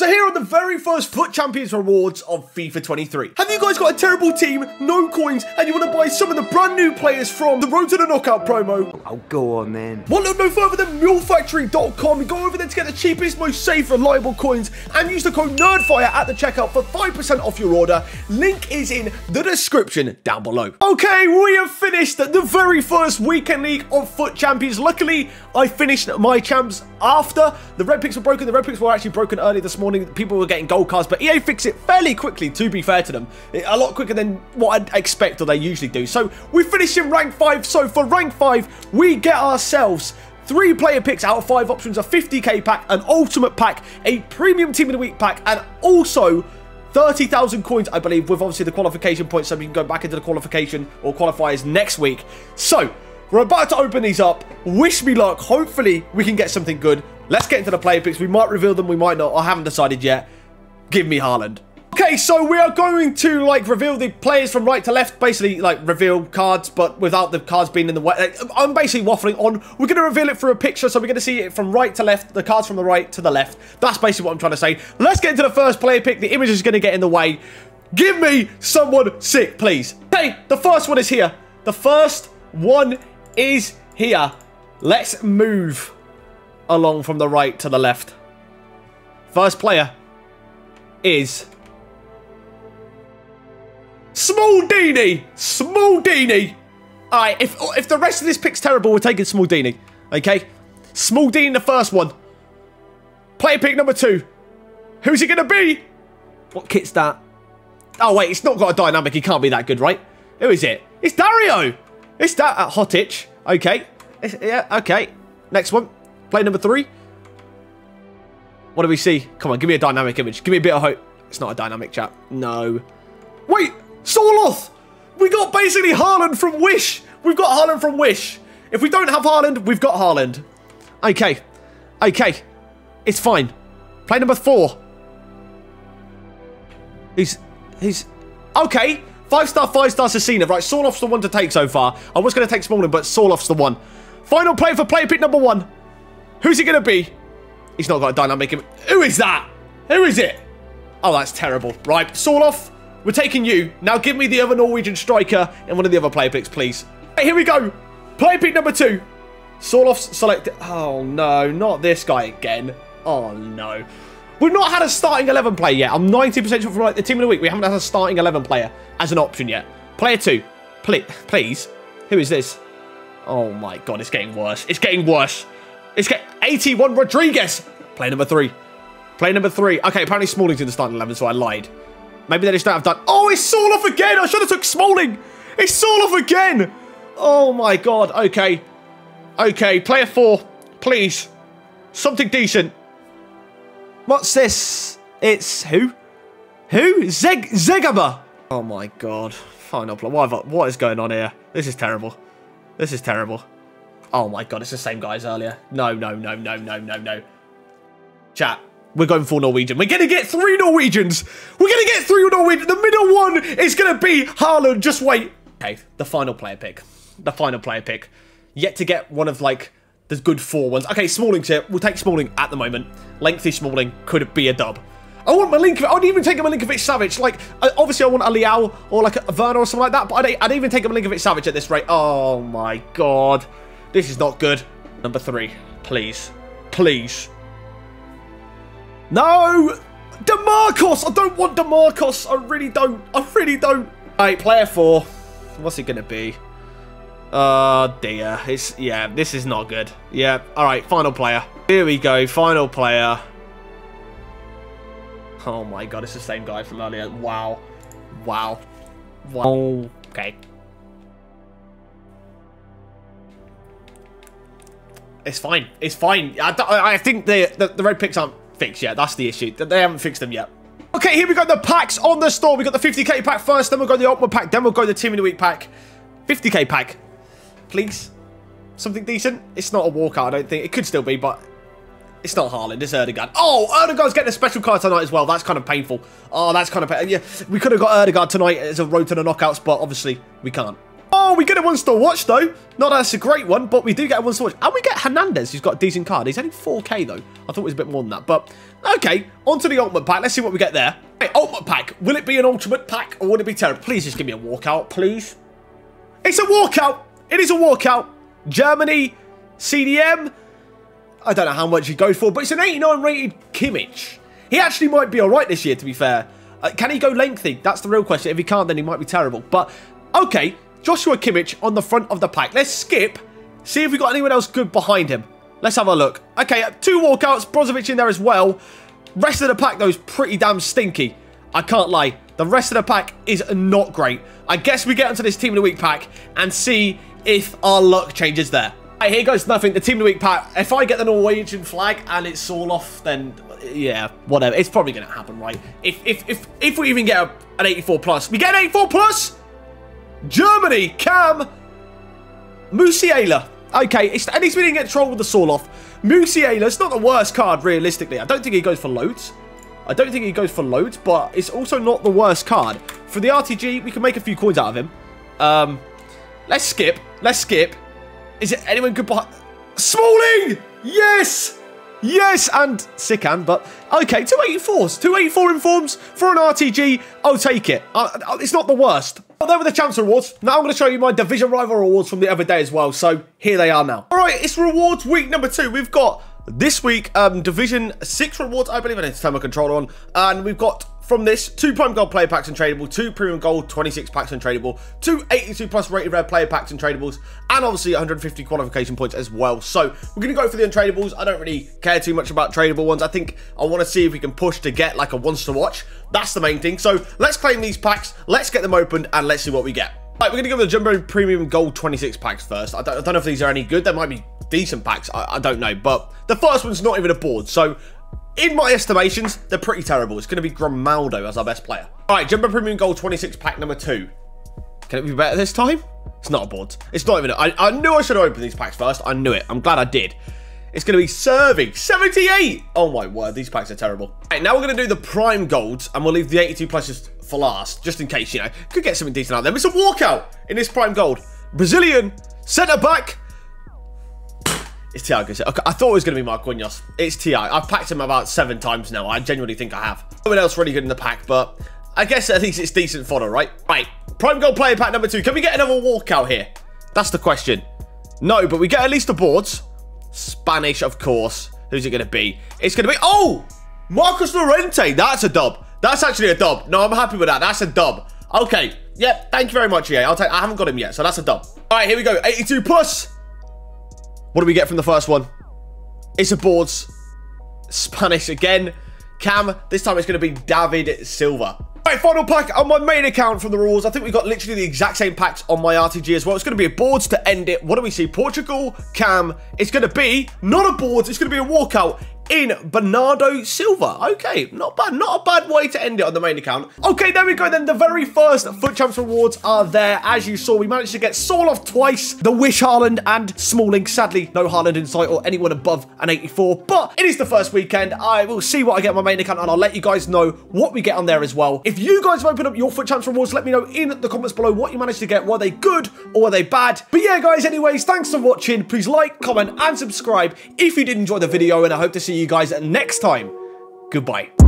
So here are the very first FUT Champions rewards of FIFA 23. Have you guys got a terrible team, no coins, and you want to buy some of the brand new players from the Road to the Knockout promo? Oh, go on then. Well, look no further than mulefactory.com. Go over there to get the cheapest, most safe, reliable coins and use the code NERDFIRE at the checkout for 5% off your order. Link is in the description down below. Okay, we have finished the very first weekend league of FUT Champions. Luckily, I finished my champs after the red picks were broken. The red picks were actually broken early this morning. People were getting gold cards, but EA fixed it fairly quickly, to be fair to them. A lot quicker than what I'd expect or they usually do. So we finished in rank 5. So for rank 5, we get ourselves three player picks out of five options, a 50k pack, an ultimate pack, a premium team of the week pack, and also 30,000 coins, I believe, with obviously the qualification points, so we can go back into the qualification or qualifiers next week. So, we're about to open these up. Wish me luck. Hopefully, we can get something good. Let's get into the player picks. We might reveal them, we might not. I haven't decided yet. Give me Haaland. Okay, so we are going to, like, reveal the players from right to left. Basically, like, reveal cards, but without the cards being in the way. Like, I'm basically waffling on. We're going to reveal it through a picture, so we're going to see it from right to left, the cards from the right to the left. That's basically what I'm trying to say. Let's get into the first player pick. The image is going to get in the way. Give me someone sick, please. Okay, the first one is here. The first one is here. Let's move along from the right to the left. First player is... Smaldini! Smaldini! Alright, if, if the rest of this pick's terrible, we're taking Smaldini. Okay? Smaldini the first one. Player pick number two. Who's it going to be? What kit's that? Oh, wait, it's not got a dynamic. He can't be that good, right? Who is it? It's Dario! It's that uh, at Hottich. Okay. It's, yeah, okay. Next one. Play number three. What do we see? Come on, give me a dynamic image. Give me a bit of hope. It's not a dynamic chat. No. Wait! Sorloth! We got basically Haaland from Wish. We've got Haaland from Wish. If we don't have Haaland, we've got Haaland. Okay. Okay. It's fine. Play number four. He's... He's... Okay. Five star, five star Cecina. Right, Sorloth's the one to take so far. I was going to take Smalling, but Sorloth's the one. Final play for player pick number one. Who's he going to be? He's not got a dynamic. Who is that? Who is it? Oh, that's terrible. Right, Sorloth, we're taking you. Now give me the other Norwegian striker and one of the other player picks, please. Hey, here we go. Player pick number two. Sorloth's selected. Oh, no, not this guy again. Oh, no. We've not had a starting 11 player yet. I'm 90% sure from like the team of the week. We haven't had a starting 11 player as an option yet. Player two. Please. Who is this? Oh my god, it's getting worse. It's getting worse. It's getting 81 Rodriguez. Play number three. Play number three. Okay, apparently Smalling's in the starting 11, so I lied. Maybe they just don't have done. Oh, it's Sorloth again. I should have took Smalling. It's Sorloth again. Oh my god. Okay. Okay, player four. Please. Something decent. What's this? It's who? Who? Zeg Zegaba. Oh my god. Final play. What, what is going on here? This is terrible. This is terrible. Oh my god, it's the same guy as earlier. No, no, no, no, no, no, no. Chat. We're going for Norwegian. We're going to get three Norwegians. We're going to get three Norwegians. The middle one is going to be Haaland. Just wait. Okay, the final player pick. The final player pick. Yet to get one of, like, the good four ones. Okay, Smalling's here. We'll take Smalling at the moment. Lengthy Smalling could be a dub. I want Milinkovic. I'd even take a Milinkovic-Savic. Like, obviously, I want a Leao or like a Werner or something like that. But I'd, I'd even take a Milinkovic-Savic at this rate. Oh my god, this is not good. Number three, please, please. No, Demarcus. I don't want Demarcus. I really don't. I really don't. All right, player four. What's he gonna be? Oh dear. It's yeah. This is not good. Yeah. All right. Final player. Here we go. Final player. Oh my god, it's the same guy from earlier. Wow. Wow. Wow. Okay. It's fine. It's fine. I, I think the, the, the red picks aren't fixed yet. That's the issue. They haven't fixed them yet. Okay, here we got the packs on the store. We got the 50k pack first, then we'll go the Ultimate pack, then we'll go the Team of the Week pack. 50k pack. Please. Something decent. It's not a walkout, I don't think. It could still be, but it's not Haaland, it's Erdogan. Oh, Erdogan's getting a special card tonight as well. That's kind of painful. Oh, that's kind of painful. Yeah, we could have got Erdogan tonight as a road to the knockout spot. Obviously, we can't. Oh, we get a one-star watch, though. Not that's a great one, but we do get a one-star watch. And we get Hernandez, who's got a decent card. He's only 4k, though. I thought it was a bit more than that. But, okay, on to the Ultimate Pack. Let's see what we get there. Hey, Ultimate Pack. Will it be an Ultimate Pack, or would it be terrible? Please just give me a walkout, please. It's a walkout. It is a walkout. Germany, CDM. I don't know how much he goes for, but it's an 89 rated Kimmich. He actually might be all right this year, to be fair. Uh, can he go lengthy? That's the real question. If he can't, then he might be terrible. But, okay, Joshua Kimmich on the front of the pack. Let's skip, see if we got anyone else good behind him. Let's have a look. Okay, uh, two walkouts, Brozovic in there as well. Rest of the pack, though, is pretty damn stinky. I can't lie. The rest of the pack is not great. I guess we get onto this Team of the Week pack and see if our luck changes there. Right, here goes nothing. The Team of the Week pack. If I get the Norwegian flag and it's all off, then yeah, whatever. It's probably going to happen, right? If if if if we even get a, an 84 plus, we get an 84 plus. Germany, Cam, Musiala. Okay, least we didn't get trolled with the Sorloth. Musiala, it's not the worst card, realistically. I don't think he goes for loads. I don't think he goes for loads, but it's also not the worst card. For the RTG, we can make a few coins out of him. Um, let's skip. Let's skip. Is it anyone good behind? Smalling! Yes! Yes, and Sikan, but okay, 284s. 284 informs for an RTG. I'll take it. Uh, it's not the worst. Well, there were the Champs Rewards. Now I'm going to show you my Division Rival Rewards from the other day as well. So here they are now. All right, it's Rewards week number two. We've got this week um, Division 6 Rewards, I believe I need to turn my controller on. And we've got from this, two Prime Gold player packs and tradable, two Premium Gold 26 packs and tradable, two 82 plus rated red player packs and tradables, and obviously 150 qualification points as well. So we're going to go for the untradables. I don't really care too much about tradable ones. I think I want to see if we can push to get like a once to watch. That's the main thing. So let's claim these packs, let's get them opened, and let's see what we get. Right, we're going to go with the Jumbo Premium Gold 26 packs first. I don't, I don't know if these are any good. They might be decent packs. I, I don't know. But the first one's not even a board. So in my estimations, they're pretty terrible. It's going to be Grimaldo as our best player. All right, Jumbo Premium Gold 26 pack number two. Can it be better this time? It's not a board. It's not even. I, I knew I should have opened these packs first. I knew it. I'm glad I did. It's going to be serving 78. Oh my word, these packs are terrible. Right, now we're going to do the prime golds, and we'll leave the 82 pluses for last, just in case, you know, could get something decent out there. It's a walkout in this prime gold. Brazilian centre back it's Thiago. Okay, I thought it was going to be Mark Marquinhos. It's Ti. I've packed him about seven times now. I genuinely think I have. No one else really good in the pack, but I guess at least it's decent fodder, right? Right. Prime Gold player pack number two. Can we get another walkout here? That's the question. No, but we get at least the boards. Spanish, of course. Who's it going to be? It's going to be... Oh! Marcos Llorente. That's a dub. That's actually a dub. No, I'm happy with that. That's a dub. Okay. Yep. Thank you very much, EA. I'll take... I haven't got him yet, so that's a dub. All right, here we go. 82 plus. What do we get from the first one? It's a boards. Spanish again. Cam, this time it's going to be David Silva. Right, final pack on my main account from the rules. I think we got literally the exact same packs on my RTG as well. It's going to be a boards to end it. What do we see? Portugal, Cam. It's going to be not a boards. It's going to be a walkout in Bernardo Silva. Okay, not bad. Not a bad way to end it on the main account. Okay, there we go then. The very first FUT Champs rewards are there. As you saw, we managed to get Sorloth twice, the Wish Haaland and Smalling. Sadly, no Haaland in sight or anyone above an 84. But it is the first weekend. I will see what I get on my main account and I'll let you guys know what we get on there as well. If you guys have opened up your FUT Champs rewards, let me know in the comments below what you managed to get. Were they good or were they bad? But yeah, guys, anyways, thanks for watching. Please like, comment, and subscribe if you did enjoy the video, and I hope to see you guys next time. Goodbye.